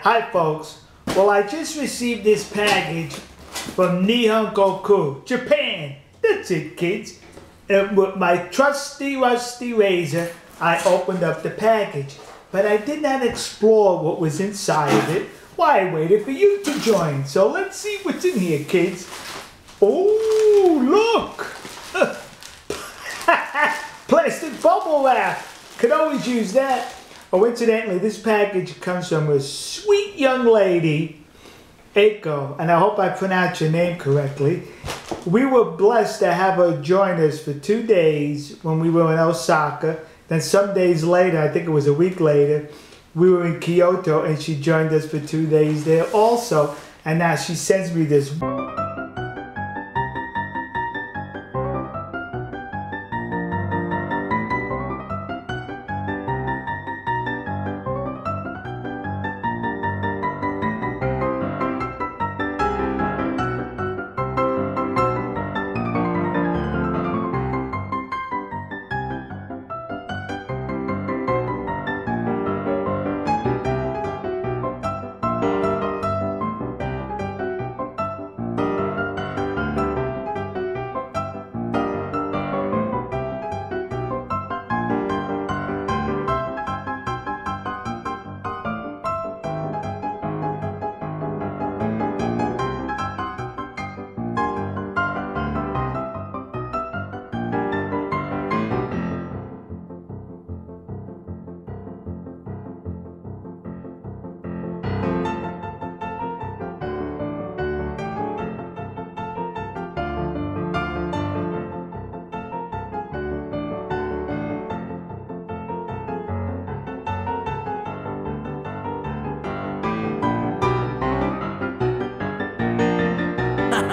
Hi, folks. Well, I just received this package from Nihon Goku, Japan. That's it, kids. And with my trusty rusty razor, I opened up the package. But I did not explore what was inside of it. Why, I waited for you to join. So let's see what's in here, kids. Oh, look! Plastic bubble wrap. Could always use that. Oh, incidentally, this package comes from a sweet young lady, Eiko, and I hope I pronounced your name correctly. We were blessed to have her join us for two days when we were in Osaka. Then some days later, I think it was a week later, we were in Kyoto and she joined us for two days there also. And now she sends me this.